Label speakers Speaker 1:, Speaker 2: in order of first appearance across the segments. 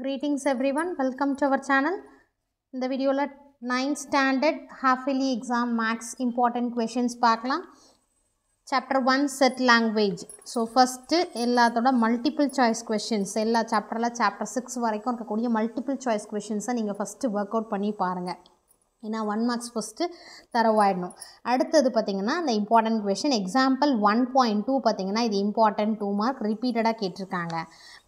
Speaker 1: Greetings every one welcome to our channel இந்த வீடியோவில் ninth standard half yearly exam maths important questions பார்க்கலாம். Chapter one set language so first எல்லாத்தோட multiple choice questions எல்லா சாப்டரில் chapter six வரைக்கும் இருக்கக்கூடிய multiple choice கொஷின்ஸை நீங்கள் ஃபஸ்ட்டு ஒர்க் அவுட் பண்ணி பாருங்கள் ஏன்னா ஒன் மார்க்ஸ் ஃபஸ்ட்டு தரவாயிடணும். அடுத்தது பார்த்திங்கன்னா இந்த important question example one point two பார்த்திங்கன்னா இது இம்பார்ட்டன்ட் டூ மார்க் ரிப்பீட்டடாக கேட்டிருக்காங்க.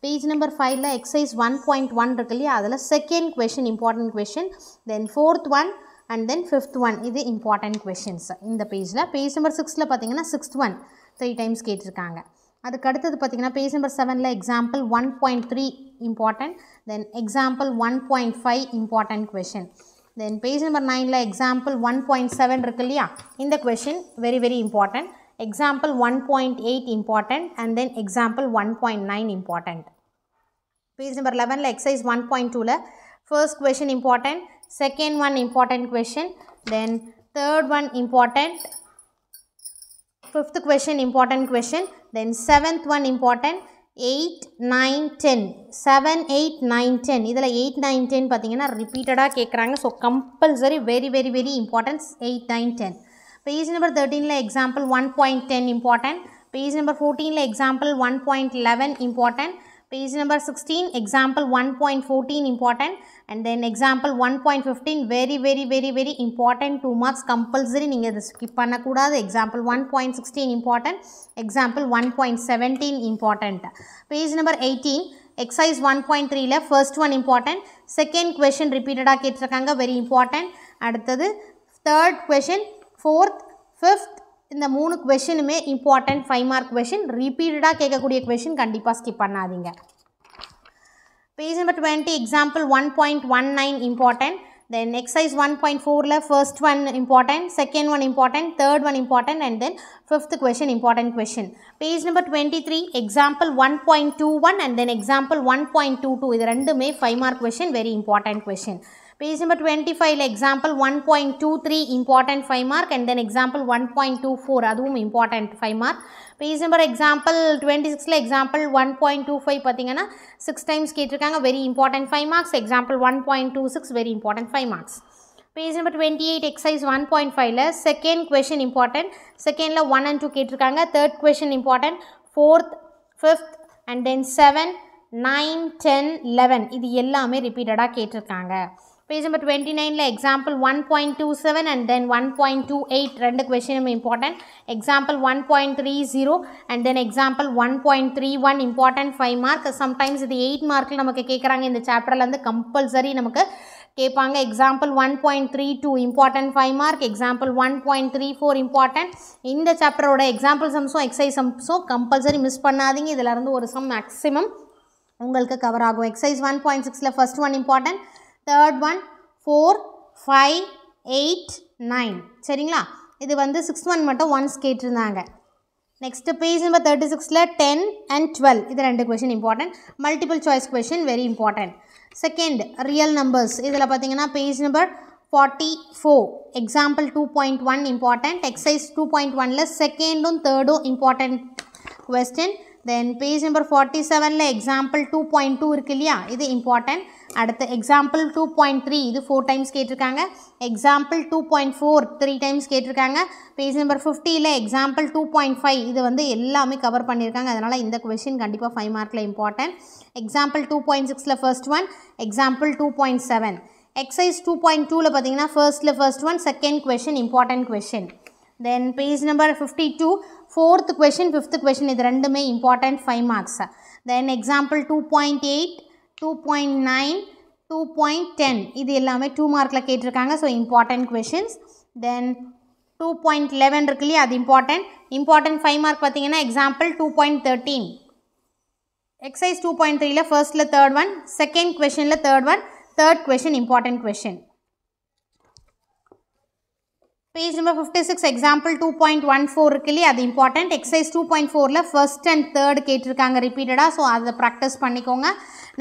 Speaker 1: பேஜ் நம்பர் ஃபைவ்ல எக்ஸசைஸ் ஒன் பாயிண்ட் ஒன் இருக்கு இல்லையா? அதில் second question important question then fourth one and then fifth one இது இம்பார்ட்டன்ட் கொஷின்ஸ் இந்த பேஜில் பேஜ் நம்பர் சிக்ஸில் பார்த்தீங்கன்னா சிக்ஸ்த் ஒன் த்ரீ டைம்ஸ் கேட்டிருக்காங்க. அதுக்கு அடுத்தது பார்த்தீங்கன்னா பேஜ் நம்பர் செவனில் example one point three important then example one point five important question then page number நைனில் எக்ஸாம்பிள் ஒன் பாயிண்ட் செவன் இருக்கு இல்லையா? இந்த question very very important example 1.8 important and then example 1.9 important. Page number 11 exercise 1.2 la first question important, second one important question, then third one important, fifth question important question, then seventh one important, 8, 9, 10, 7, 8, 9, 10 இதில் 8, 9, 10 பத்திங்க repeated repeatedா கேட்கிறாங்க so compulsory very very very important. 8, 9, 10 page number தேர்ட்டீனில் example one point ten important page number ஃபோர்டீனில் example one point eleven important page number sixteen example one point fourteen important and then example one point fifteen very very very very important two marks compulsory நீங்கள் இதை skip பண்ணக்கூடாது. Example one point sixteen important example one point seventeen important page number eighteen exercise one point த்ரீல first one important second question ரிப்பீட்டடாக கேட்டிருக்காங்க. Very important அடுத்தது third question fourth fifth இந்த மூணு கொஷினுமே இம்பார்ட்டன்ட் ஃபைவ் மார்க் கொஷின் ரிப்பீட்டடாக கேட்கக்கூடிய question கண்டிப்பாக ஸ்கிப் பண்ணாதீங்க. Page number twenty example one point one nine important then exercise one point ஃபோரில் first one important second one important third one important and then fifth question important question page number twenty three example one point two one and then example one point two two இது ரெண்டுமே five mark question very important question page number twenty ஃபைவ்ல example one point two three important five mark and then example one point two four அதுவும் important five mark page number example twenty சிக்ஸில் example one point two five பார்த்தீங்கன்னா six times கேட்டிருக்காங்க very important five marks example one point two six very important five marks page number twenty eight exercise one point ஃபைவ்ல second question important செகண்டில் one and two கேட்டிருக்காங்க third question important fourth fifth and then seven nine ten eleven இது எல்லாமே ரிப்பீட்டடாக கேட்டிருக்காங்க. Page number twenty நைனில் example one point two seven and then one point two eight ரெண்டு கொஷினும் important example one point three zero and then example one point three one important five mark sometimes இது eight மார்க்கில் நமக்கு கேட்குறாங்க இந்த சாப்டர்லேருந்து compulsory நமக்கு கேட்பாங்க. Example one point three two important five mark example one point three four important இந்த சாப்டரோட எக்ஸாம்பிள் சம்ஸும் எக்ஸைஸ் சம்ஸும் கம்பல்சரி மிஸ் பண்ணாதீங்க. இதிலேருந்து ஒரு சம் மேக்ஸிமம் உங்களுக்கு கவர் ஆகும். எக்ஸைஸ் ஒன் பாயிண்ட் சிக்ஸில் first one important third one four five eight nine சரிங்களா? இது வந்து சிக்ஸ் ஒன் மட்டும் ஒன்ஸ் கேட்டிருந்தாங்க. நெக்ஸ்ட்டு பேஜ் நம்பர் தேர்ட்டி சிக்ஸில் டென் அண்ட் டுவெல் இது ரெண்டு question important multiple choice question very important second real numbers இதில் பார்த்தீங்கன்னா page number forty four example two point one important exercise two point ஒனில் செகண்டும் தேர்டும் important question then page number forty செவனில் example two point two இருக்கு இல்லையா? இது important அடுத்து எக்ஸாம்பிள் டூ பாயிண்ட் த்ரீ இது ஃபோர் டைம்ஸ் கேட்டிருக்காங்க. Example two point four three times கேட்டிருக்காங்க. பேஜ் நம்பர் ஃபிஃப்டியில் எக்ஸாம்பிள் டூ பாயிண்ட் ஃபைவ் இது வந்து எல்லாமே கவர் பண்ணியிருக்காங்க. அதனால் இந்த கொஷின் கண்டிப்பாக ஃபைவ் மார்க்கில் இம்பார்ட்டன்ட் எக்ஸாம்பிள் டூ பாயிண்ட் சிக்ஸில் first one example two point seven exercise two point டூவில் பார்த்தீங்கன்னா ஃபர்ஸ்ட்டில் first one second question important question then page number fifty two fourth question fifth question இது ரெண்டுமே important five marks then example two point eight two point nine two point ten இது எல்லாமே two மார்க்கில் கேட்டிருக்காங்க so important questions then two point eleven இருக்கு இல்லையா அது important important five mark பார்த்தீங்கன்னா example two point thirteen exercise two point த்ரீல ஃபர்ஸ்ட்டில் தேர்ட் ஒன் செகண்ட் கொஷனில் third one third question important question page number fifty six example two point one four இருக்கு இல்லையா? அது இம்பார்ட்டன்ட் எக்ஸைஸ் டூ பாயிண்ட் ஃபோரில் first and third கேட்டிருக்காங்க ரிப்பீட்டடாக so அதை ப்ராக்டிஸ் பண்ணிக்கோங்க.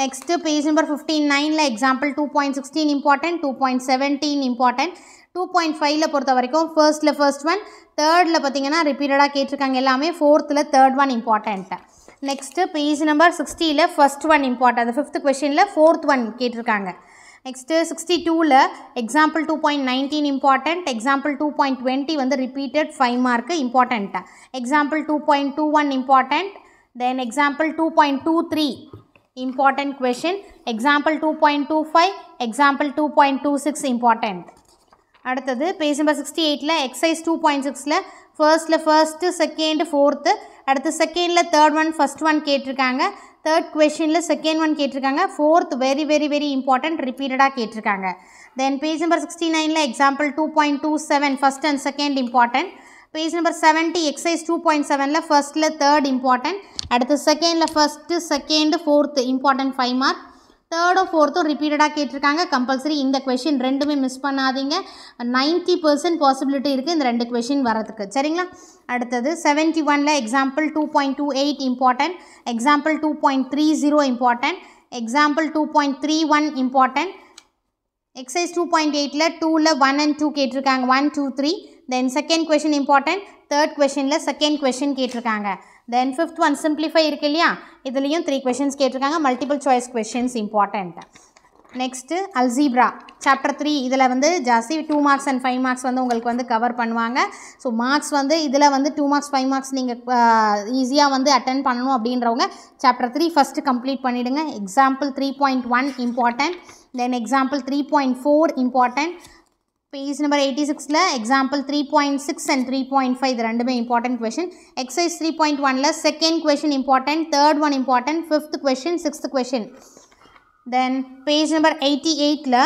Speaker 1: நெக்ஸ்ட்டு பேஜ் நம்பர் ஃபிஃப்டீன் நைனில் example two point sixteen important two point seventeen important two point ஃபைவ்ல பொறுத்த வரைக்கும் ஃபர்ஸ்ட்டில் ஃபர்ஸ்ட் ஒன் தேர்டில் பார்த்தீங்கன்னா ரிப்பீட்டடாக கேட்டிருக்காங்க எல்லாமே. ஃபோர்த்தில் third one important next page number சிக்ஸ்டியில் ஃபர்ஸ்ட் ஒன் இம்பார்ட்டன்ட் அந்த ஃபிஃப்த் கொஷினில் ஃபோர்த் ஒன் கேட்டிருக்காங்க. நெக்ஸ்ட்டு சிக்ஸ்டி டூவில் example two point nineteen important example two point twenty வந்து ரிப்பீட்டட் ஃபைவ் மார்க்கு இம்பார்ட்டண்ட்டாக example two point two one important then example two point two three important question example 2.25 example 2.26 important. அடுத்தது page number sixty எயிட்டில் exercise two point சிக்ஸில் ஃபர்ஸ்ட்டில் first second fourth அடுத்து செகண்டில் third one first one கேட்டிருக்காங்க. Third கொஷினில் second one கேட்டிருக்காங்க. Fourth very very very important ரிப்பீட்டடாக கேட்டிருக்காங்க. தென் பேஜ் நம்பர் சிக்ஸ்டி நைனில் example two point two seven first and second important page number seventy exercise two point செவனில் ஃபஸ்ட்டில் third important அடுத்து செகண்டில் first second fourth important five mark தேர்டோ ஃபோர்த்தும் ரிப்பீட்டடாக கேட்டிருக்காங்க. கம்பல்சரி இந்த கொஷின் ரெண்டுமே மிஸ் பண்ணாதீங்க. நைன்ட்டி பர்சன்ட் பாசிபிலிட்டி இருக்குது இந்த ரெண்டு கொஷின் வரதுக்கு சரிங்களா? அடுத்தது செவன்ட்டி ஒனில் example two point two eight important example two point three zero important example two point three one important exercise two point எயிட்டில் டூவில் ஒன் அண்ட் டூ கேட்டிருக்காங்க. One two three then second question important third கொஷினில் second question கேட்டிருக்காங்க. Then fifth one simplify இருக்கு இல்லையா? இதுலேயும் three questions கேட்டிருக்காங்க. Multiple choice questions important next algebra chapter three இதில் வந்து ஜாஸ்தி two marks and five marks வந்து உங்களுக்கு வந்து கவர் பண்ணுவாங்க. ஸோ மார்க்ஸ் வந்து இதில் வந்து டூ மார்க்ஸ் ஃபைவ் மார்க்ஸ் நீங்கள் ஈஸியாக வந்து அட்டன் பண்ணணும் அப்படின்றவங்க சாப்டர் த்ரீ ஃபஸ்ட்டு கம்ப்ளீட் பண்ணிவிடுங்க example three point one important then example three point four important page number eighty சிக்ஸில் example three point six and three point five இது ரெண்டுமே important question exercise three point ஒனில் second question important third one important fifth question sixth question then page number eighty எயிட்டில்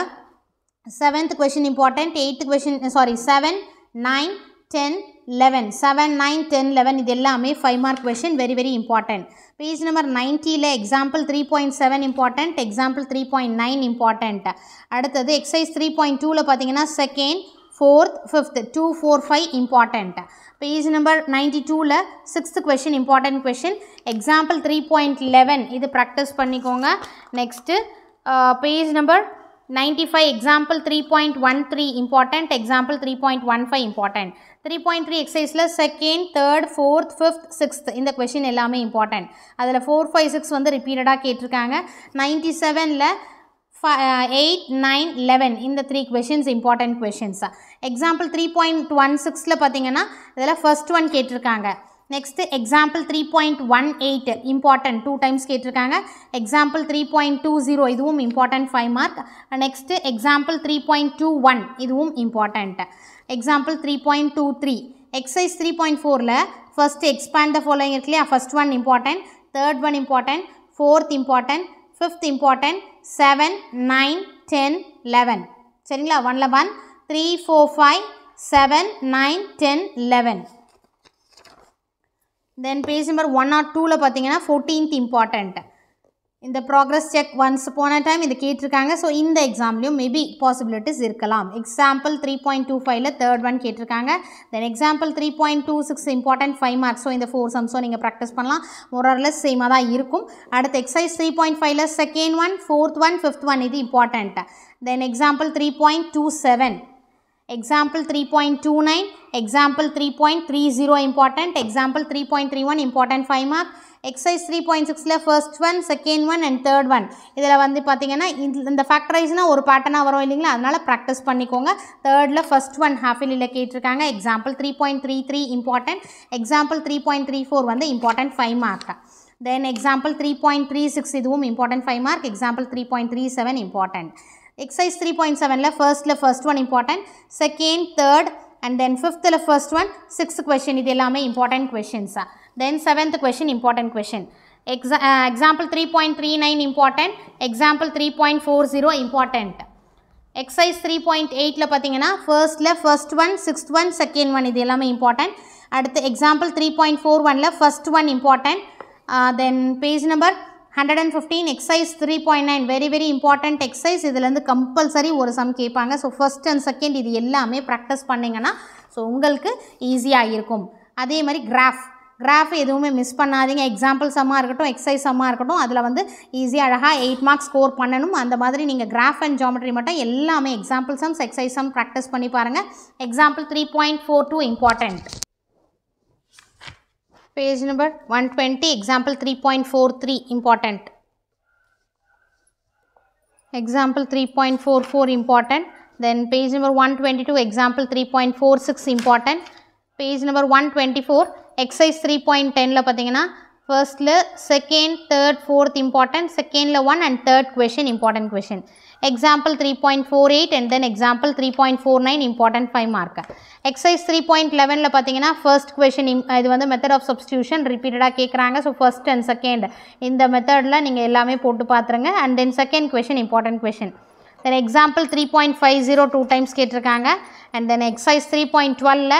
Speaker 1: seventh question important eighth question sorry seven nine ten eleven seven nine ten eleven இது எல்லாமே five mark question very very important page number நைன்ட்டியில் example three point seven important example three point nine important அடுத்தது exercise three point டூவில் பார்த்தீங்கன்னா second fourth fifth two four five important page number ninety டூவில் sixth question important question example three point eleven இது practice பண்ணிக்கோங்க. Next page number ninety five example three point one three important example three point one five important three point three எக்ஸைஸில் second third fourth fifth sixth இந்த question எல்லாமே important அதில் four five six வந்து ரிப்பீட்டடாக கேட்டிருக்காங்க. Ninety செவனில் eight nine eleven இந்த three questions important questions example three point one சிக்ஸில் பார்த்தீங்கன்னா இதில் ஃபர்ஸ்ட் ஒன் கேட்டிருக்காங்க. Next example three point one eight important two times கேட்டிருக்காங்க. Example three point two zero இதுவும் important five mark next example three point two one இதுவும் important example three point two three exercise three point ஃபோரில் first expand the following இருக்கு இல்லையா? First one important third one important fourth important fifth important seven nine ten eleven சரிங்களா? ஒன்ல one three four five seven nine ten eleven then page number one or டூவில் பார்த்தீங்கன்னா fourteenth important இந்த progress check once போன time இது கேட்டிருக்காங்க. So இந்த எக்ஸாம்லேயும் மேபி பாசிபிலிட்டிஸ் இருக்கலாம். எக்ஸாம்பிள் த்ரீ பாயிண்ட் டூ ஃபைவ்ல தேர்ட் ஒன் கேட்டிருக்காங்க. Then example three point two six important five marks so இந்த ஃபோர் சம்ஸோ நீங்கள் ப்ராக்டிஸ் பண்ணலாம். மொரர்லெஸ் சேமாக தான் இருக்கும். அடுத்து எக்ஸைஸ் த்ரீ பாயிண்ட் ஃபைவ்ல second one fourth one fifth one இது important then example three point two seven example 3.29 example 3.30 important example 3.31 important 5 mark. Exercise 3.6ல first one second one and third one இதில் வந்து பார்த்தீங்கன்னா இந்த- இந்த ஃபேக்டரைஸ்னால் ஒரு பேட்டர்னாக வரும் இல்லைங்களா? அதனால் ப்ராக்டிஸ் பண்ணிக்கோங்க. தேர்டில் ஃபர்ஸ்ட் ஒன் ஹாஃப் இயர்லியில் கேட்டிருக்காங்க. Example three point three three important example three point three four வந்து important five mark then example three point three six இதுவும் important five mark example three point three seven important exercise three point செவனில் ஃபர்ஸ்ட்டில் first one important second third and then ஃபிஃப்த்தில் first one sixth question இது எல்லாமே important கொஷின்ஸா then seventh question important question எக்ஸா example three point three nine important example three point four zero important exercise three point எயிட்டில் பார்த்தீங்கன்னா ஃபர்ஸ்ட்டில் first one sixth one second one இது எல்லாமே important அடுத்து எக்ஸாம்பிள் த்ரீ பாயிண்ட் ஃபோர் ஒனில் first one important then page number hundred and fifteen exercise three point nine very very important exercise இதுலேருந்து compulsory ஒரு sum கேட்பாங்க. ஸோ ஃபர்ஸ்ட் அண்ட் செகண்ட் இது எல்லாமே practice பண்ணிங்கன்னா ஸோ உங்களுக்கு ஈஸியாக இருக்கும். அதே மாதிரி கிராஃப் கிராஃப் எதுவுமே மிஸ் பண்ணாதீங்க. எக்ஸாம்பிள் சம்மாக இருக்கட்டும் எக்ஸசைஸ் சம்மாக இருக்கட்டும் அதில் வந்து ஈஸியாக அழகாக எயிட் மார்க்ஸ் ஸ்கோர் பண்ணணும். அந்த மாதிரி நீங்கள் கிராஃப் அண்ட் ஜாமெட்ரி மட்டும் எல்லாமே example sums exercise sum practice பண்ணி பாருங்கள் example three point four two important Page number 120, example 3.43, important. Example 3.44, important. Then page number 122, example 3.46, important. Page number 124, exercise 3.10 ல பார்த்தீங்கன்னா ஃபர்ஸ்டில் செகண்ட் தேர்ட் ஃபோர்த் இம்பார்ட்டன்ட் செகண்டில் one and third question important question example three and four eight and then example three point four nine important five mark three point லெவனில் பார்த்தீங்கன்னா first question இது வந்து method of substitution ரிப்பீட்டடாக கேட்குறாங்க so first and second இந்த மெத்தடில் நீங்கள் எல்லாமே போட்டு பார்த்துருங்க and then second question important question then example three point five zero two times கேட்டிருக்காங்க. And then exercise three point டுவெலில்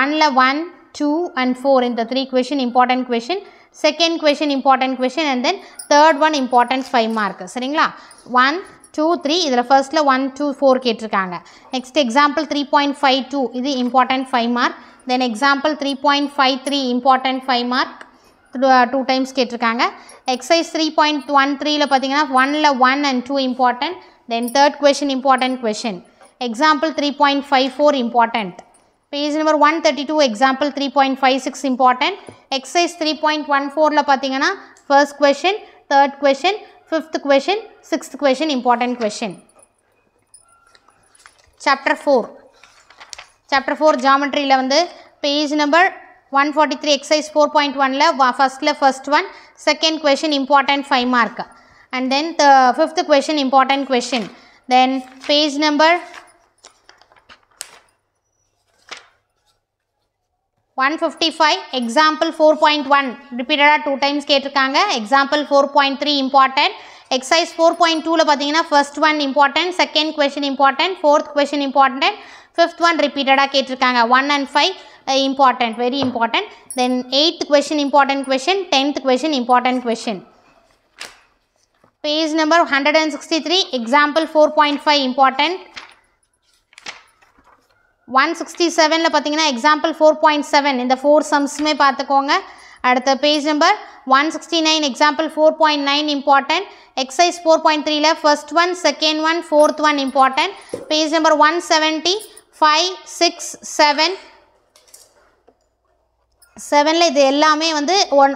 Speaker 1: ஒனில் ஒன் டூ அண்ட் ஃபோர் இந்த three question important question second question important question and then third one important five mark சரிங்களா? One two three இதில் ஃபர்ஸ்ட்டில் one two four கேட்டிருக்காங்க. Next example three point five two இது important five mark then example three point five three important five mark two times கேட்டிருக்காங்க. Exercise three point one த்ரீயில் பார்த்தீங்கன்னா ஒனில் one and two important then third question important question example three point five four important page number one thirty two example three point five six important exercise three point one ஃபோரில் பார்த்தீங்கன்னா first question third question fifth question sixth question important question chapter four chapter four ஜாமெட்ரியில் வந்து page number one forty three exercise four point ஒனில் ஃபஸ்ட்டில் first one second question important five mark and then the fifth question important question then page number one fifty five example four point one ரிப்பீட்டடாக two times கேட்டிருக்காங்க. Example four point three important exercise four point டூவில் பார்த்தீங்கன்னா first one important second question important fourth question important fifth one ரிப்பீட்டடாக கேட்டிருக்காங்க. One and five important very important then eighth question important question tenth question important question page number hundred and sixty three example four point five important one sixty செவனில் பார்த்தீங்கன்னா example four point seven இந்த four சம்ஸுமே பார்த்துக்கோங்க அடுத்த page number one sixty nine example four point nine important exercise four point த்ரீல first one second one fourth one important page number one seventy five six seven செவனில் இது எல்லாமே வந்து one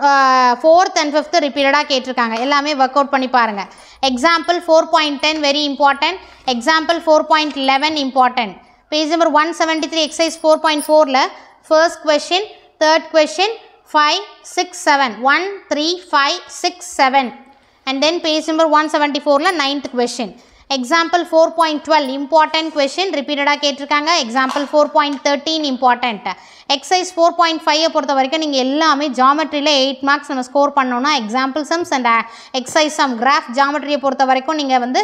Speaker 1: fourth and fifth ரிப்பீட்டடாக கேட்டிருக்காங்க. எல்லாமே work out பண்ணி பாருங்கள் example four point ten very important example four point eleven important page number one seventy three exercise four point ஃபோரில் first question third question five six seven one three five six seven and then page number one seventy ஃபோரில் ninth question example four point twelve important question ரிப்பீட்டடாக கேட்டிருக்காங்க. Example four point thirteen important exercise four point ஃபைவை பொறுத்த வரைக்கும் நீங்கள் எல்லாமே ஜாமெட்ரியில் eight marks நம்ம ஸ்கோர் பண்ணோன்னா example sums and exercise sum graph ஜாமெட்ரியை பொறுத்த வரைக்கும் நீங்கள் வந்து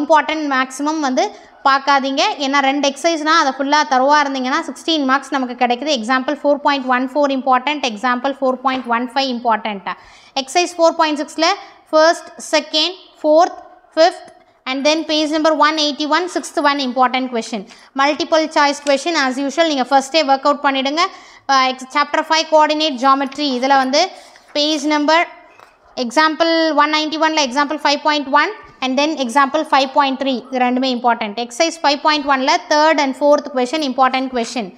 Speaker 1: இம்பார்ட்டன்ட் மேக்ஸிமம் வந்து பார்க்காதீங்க. ஏன்னா ரெண்டு எக்ஸசைஸ்னால் அதை ஃபுல்லாக தருவாக இருந்தீங்கன்னா சிக்ஸ்டீன் மார்க்ஸ் நமக்கு கிடைக்குது. Example four point one four important example four point one five இம்பார்ட்டண்ட்டாக எக்ஸசைஸ் ஃபோர் பாயிண்ட் சிக்ஸில் first second fourth fifth and then page number one eighty one sixth one important question multiple choice question as usual நீங்கள் ஃபஸ்ட்டே work out பண்ணிவிடுங்க chapter five coordinate geometry இதில் வந்து page number example one ninety ஒனில் example five point one and then example five point three இது ரெண்டுமே important exercise five point ஒனில் third and fourth question important question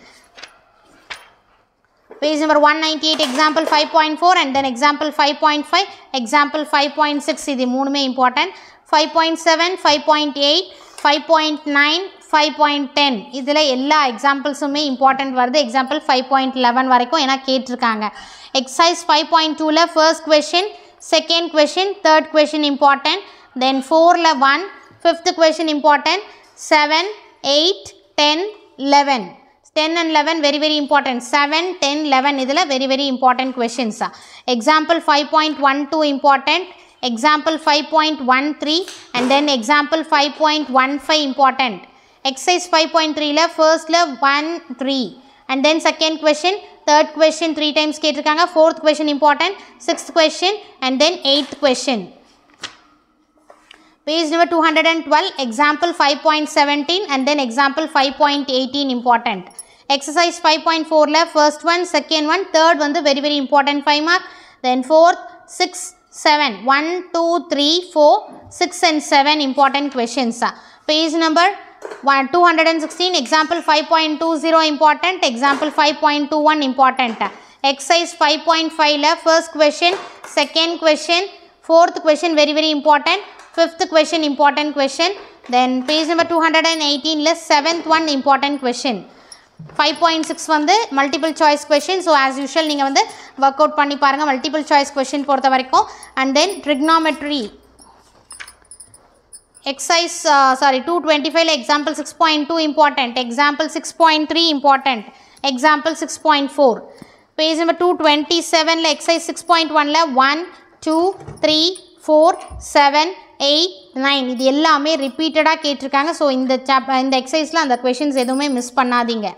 Speaker 1: one ninety eight example five point four then example five point five example five point six இது மூணுமே important five point seven five point eight five point nine five point ten இதில் எல்லா எக்ஸாம்பிள்ஸுமே important வருது. Example five point eleven வரைக்கும் ஏன்னா கேட்டிருக்காங்க. Exercise five point டூவில் first question second question third question important then ஃபோரில் one fifth question important seven eight ten eleven ten and eleven very very important seven ten eleven இதில் very very important கொஷின்ஸா example five point one two important example five point one three and then example five point one five important exercise five point த்ரீல ஃபர்ஸ்ட்டில் one three and then second question third question three times கேட்டிருக்காங்க. Fourth question important sixth question and then eighth question Page number 212, example 5.17 and then example 5.18 important. exercise 5.4 left. first one, second one, third வந்து very very important 5 mark, then fourth, 6, 7, 1, 2, 3, 4, 6 and 7 important questions. Page number 216, example 5.20 important, example 5.21 important. Exercise 5.5 left. first question, second question, fourth question very very important, fifth question important question, then page number 218. 218ல seventh one important question. Five point six வந்து multiple choice question so as usual நீங்கள் வந்து work out பண்ணி பாருங்கள் multiple choice question பொறுத்த வரைக்கும். And then trigonometry exercise sorry two twenty ஃபைவ்ல example six point two important example six point three important example six point four page number two twenty செவனில் exercise six point ஒனில் one two three four seven eight nine இது எல்லாமே ரிப்பீட்டடாக கேட்டிருக்காங்க. So இந்த சாப் இந்த எக்ஸசைஸில் அந்த கொஷின்ஸ் எதுவுமே மிஸ் பண்ணாதீங்க.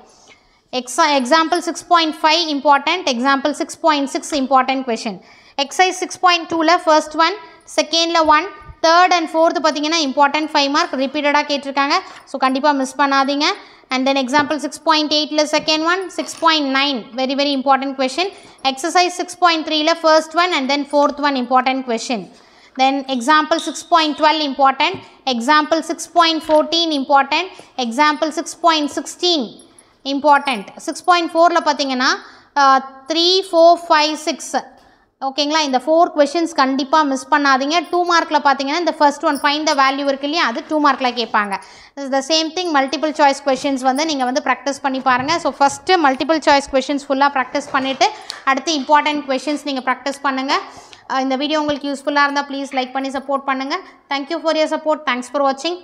Speaker 1: எக்ஸா example six point five important example six point six important question exercise six point டூவில் ஃபர்ஸ்ட் ஒன் செகண்டில் ஒன் தேர்ட் அண்ட் ஃபோர்த்து பார்த்தீங்கன்னா இம்பார்ட்டன்ட் ஃபைவ் மார்க் ரிப்பீட்டடாக கேட்டிருக்காங்க. ஸோ கண்டிப்பாக மிஸ் பண்ணாதீங்க. And then example six point எயிட்டில் second one six point nine very very important question exercise six point த்ரீல first one and then fourth one important question then example 6.12 important example 6.14 important example 6.16 important. 6.4ல பார்த்தீங்கன்னா three four five six ஓகேங்களா இந்த four questions கண்டிப்பாக miss பண்ணாதீங்க. Two மார்க்கில் பார்த்தீங்கன்னா இந்த first one find the value இருக்கு இல்லையா? அது டூ மார்க்கில் கேட்பாங்க. The same thing multiple choice questions வந்து நீங்கள் வந்து ப்ராக்டிஸ் பண்ணி பாருங்கள் so first multiple choice questions ஃபுல்லாக ப்ராக்டிஸ் பண்ணிவிட்டு அடுத்து இம்பார்ட்டண்ட் கொஷின்ஸ் நீங்கள் ப்ராக்டிஸ் பண்ணுங்கள் இந்த வீடியோ உங்களுக்கு யூஸ்ஃபுல்லாக இருந்தால் ப்ளீஸ் லைக் பண்ணி சப்போர்ட் பண்ணுங்கள் thank you for your support thanks for வாட்சிங்